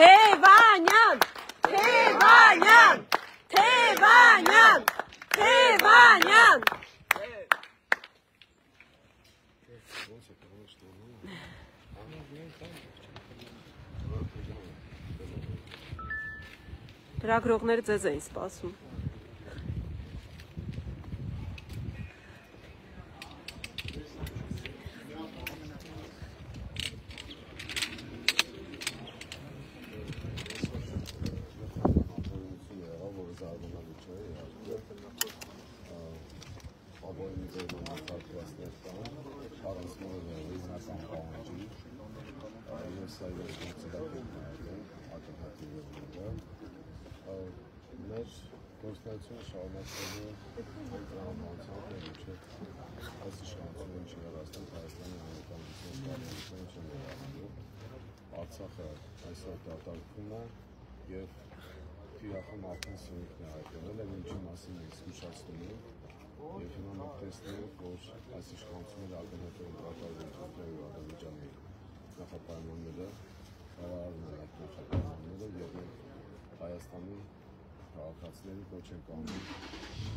Թևանյան, Թևանյան, Թևանյան, Թևանյան։ Լրագրողները ձեզ էին սպասում։ ես այլոց գործելակերպ նայել ակնհատի վերները, մեր գործնայությունը շարունակվելու են տրամաբանությամբ է մինչև այս իշխանությունը ինչ երաստան Հայաստանի Հանրապետության կառավարությունը չեն ներառնելու, Արցախը այսօր դատարկվում է եւ թիրախում արդեն սնունքն է հայտնվել եւ ինչի մասին ենք զգուշացնում եւ հիմա մենք տեսնում ենք որ այս իշխանությունները ակնհայտորեն կատարում են Թուրքիայի ու Ադրբեջանի նախապայմանները հարարարում են այդ նախապայմանները եւ Հայաստանի քաղաքացիների կոչ ենք անում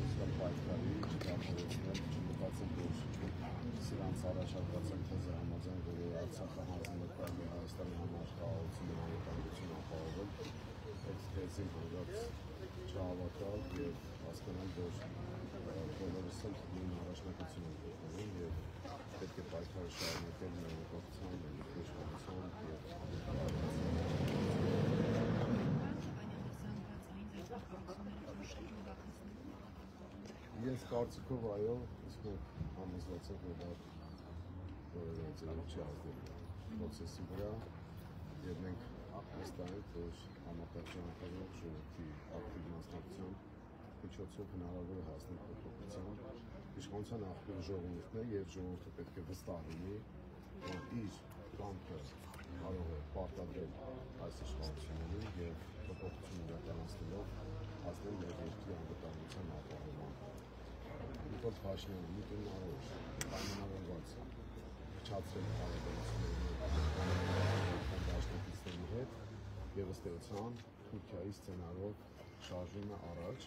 իսկական պայքարի չկապորեցնել չմտածել որ սրանց առաջարկած են թեզը համաձայն որ Արցախը հանձնել կարելի Հայաստանի համար խաղաղություն ու անվտանգություն ապահովել այդ թեզին հորած չհավատալ եւ հասկանալ որ էլ նույն առաջնակություն ենք ունենում եւ պետք է պայքարը շարունակել մեր ուղղությամբ, մեր իշխանությամբ եւ Ես կարծիքով այո, իսկ համոզված ենք, որ դա որևէ ձևով չի ազդել process-ի վրա եւ մենք վստահ ենք, որ համապատասխանատվող ժողովրդի ակտիվ մասնակցությամբ միջոցով հնարավոր է հասնել փոփոխության։ Իշխանության աղբյուր ժողովուրդն է եւ ժողովուրդը պետք է վստահ լինի, որ իր կամքը կարող է պարտադրել այս իշխանություններին եւ փոփոխություն իրականացնելով հասնել մեր երկրի անվտանգության ապահոման։ Նիկոլ Փաշինյանը մի տնօրեն պայմանավորված փչացրել հարաբերությունները դաշնակիցների հետ եւ ըստ էության Թուրքիայի սցենարով շարժումը առաջ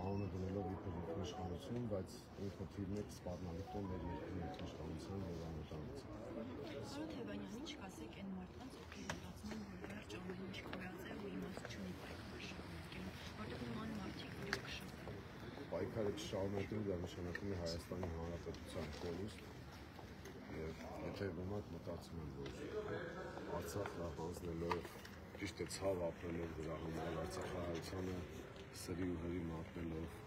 անունը դնելով իբր իշխանություն, բայց ինքը թիվ 1 սպառնալիք է մեր երկրի իշխանության եւ անվտանգության։ Սուրեն Թևանյան, ինչ կասեք այն մարդկանց, ովքեր մտածում են, որ վերջ ամեն ինչ կորած է ու իմաստ չունի պայքարը շարունակելու, որտեղ նման մարդիկ շատ են։ Պայքարը չշարունակելու դա նշանակում է Հայաստանի Հանրապետության կորուստ եւ եթե ոմանք մտածում են, որ Արցախը հանձնելով ճիշտ է ցավ ապրելով դրա համար Արցախահայությանը սրի ու հրի մատնելով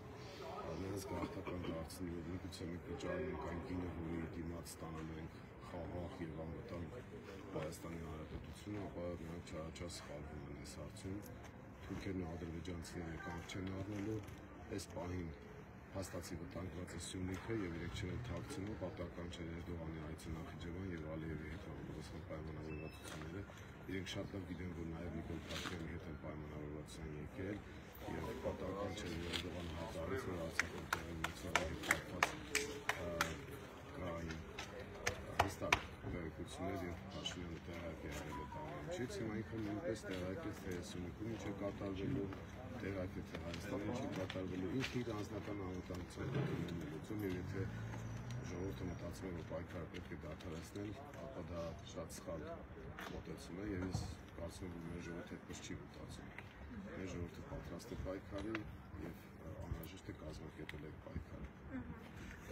նրանց գաղթական դարձնելով միգուցե մենք վճարում այն գինը, որի դիմաց ստանալու ենք խաղաղ եւ անվտանգ Հայաստանի Հանրապետությունը, ապա նրանք չարաչար սխալվում են այս հարցում։ Թուրքերն ու ադրբեջանցիները կանք չեն առնելու այս պահին հաստացի վտանգված է Սյունիքը եւ իրենք չեն թաքցնում պատական չէ Էրդողանի այցը Նախիջևան եւ Ալիևի հետ համապատասխան պայմանավորվածությունները իրենք շատ լավ գիտեն որ նաեւ Նիկոլ Փաշինյանի հետ են պայմանավորվածության եկել եւ պատական չէ Էրդողան հատարեց որ Արցախում տեղի ունեցող հետ կապված կային հստակ տեղեկություններ եւ Փաշինյանը տեղակ է եղել այդ ամենից հիմա ինքը նույնպես տեղակ է թե Սյունիքում ինչ է կատարվելու տեղակ է թե Հայաստանում ինչ է կատարվելու ինքը իր անձնական անվտանգության լուծում եւ եթե ժողովուրդը մտածում է որ պայքարը պետք է դադարեցնել ապա դա շատ սխալ մոտեցում է եւ ես կարծում եմ որ մեր ժողովուրդը այդպես չի մտածում մեր ժողովուրդը պատրաստ է պայքարի եւ անհրաժեշտ է կազմակերպել այդ պայքարը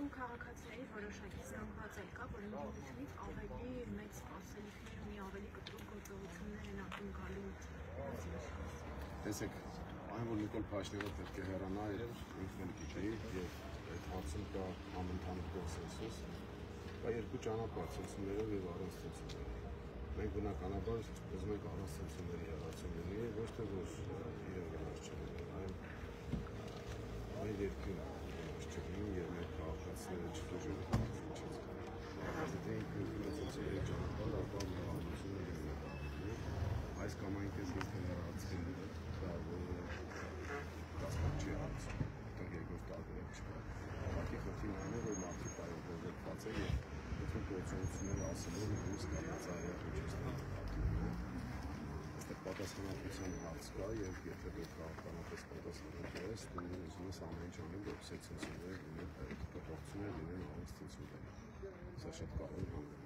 ու քաղաքացիների որոշակի զանգված էլ կա, որ ընդդիմությունից ավելի մեծ սպասելիքներ ունի, ավելի կտրուկ գործողություններ են ակնկալում։ Տեսեք, այն որ Նիկոլ Փաշինյանը պետք է հեռանա, ինքն էլ գիտեի եւ այդ հարցում կա համընդհանուր կոնսենսուս։ Կա երկու ճանապարհ ցնցումներով եւ առանց ցնցումների։ Մենք բնականաբար ուզում ենք առանց ցնցումների հեռացում լինի, ոչ թե որ իրեն գնաց չլինի, այլ մեր երկրին գնաց չլինի եւ մեր քաղաքացիները չդժվար քաղաքացիներից կան։ Եթե ինքը ցնցումների ճանապարհ ապա մեղադրությունը լինի։ Այս կամ այն կեսից հեռացվելու դա որը դասական չի հարցում, այդտեղ երկրորդ տարբերակ չկա։ Ուղղակի խնդիրն այն է, որ մարդիկ այողողված են եւ եթե գործողությունները ասելով նույնիսկ կամացայինը չստացվում։ Այստեղ պատասխանատվության հարց կա եւ եթե դու քաղաքականապես պատասխանատու ես, դու ուզում ես ամեն ինչ անել, որպեսզի ցնցումները լինեն, փոփոխություններ լինեն առանց ցնցումների։ Սա շատ կարևոր է։